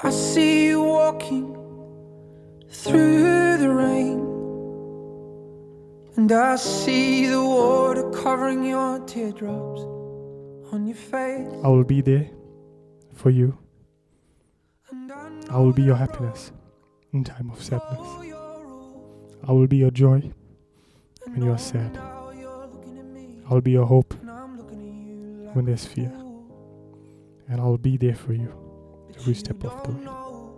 I see you walking through the rain, and I see the water covering your teardrops on your face. I will be there for you. I, will be your happiness in time of sadness. I will be your joy when you are sad. now you're looking at me, I will be your hope and I'm looking at you like when there's fear. and I will be there for you every step of the way. know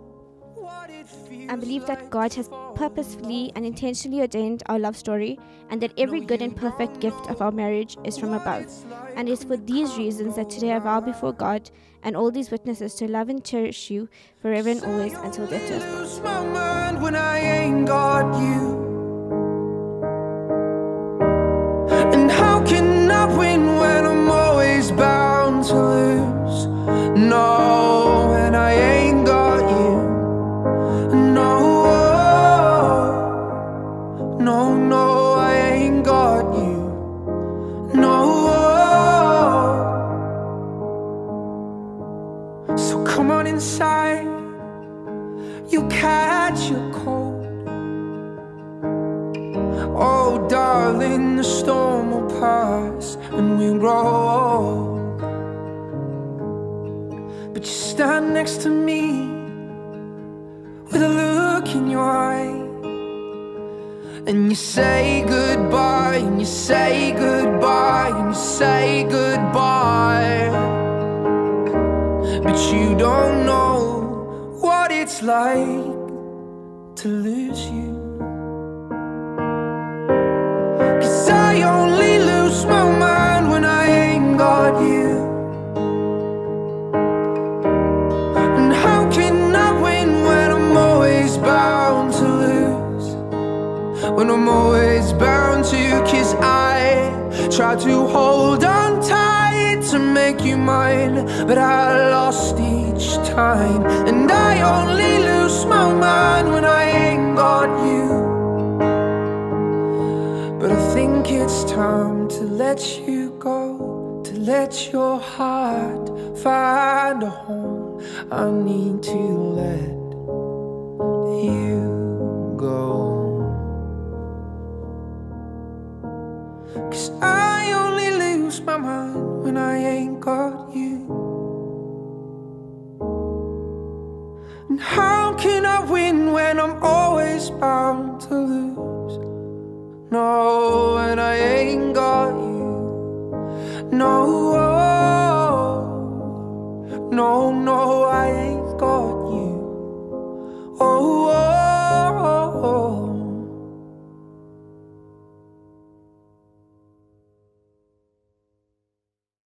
what it I believe that God has purposefully and intentionally ordained our love story, and that every good and perfect gift of our marriage is from above. And it is for these reasons that today I vow before God and all these witnesses to love and cherish you forever and always until death do us part. lose my mind when I ain't got you. And how can I win when I'm always bound to lose? So come on inside. You catch your cold. Oh, darling, the storm will pass and we'll grow old. But you stand next to me with a look in your eye. And you say goodbye, and you say goodbye, and you say goodbye. You don't know what it's like to lose you. Cause I only lose my mind when I ain't got you. And how can I win when I'm always bound to lose? When I'm always bound to, cause I try to hold on tight to make you mine, but I lost each time. And I only lose my mind when I ain't got you. But I think it's time to let you go, to let your heart find a home. I need to let you go. Cause I only lose my mind when I ain't got you. And how can I win when I'm always bound to lose? No, when I ain't got you. No, oh, no, no,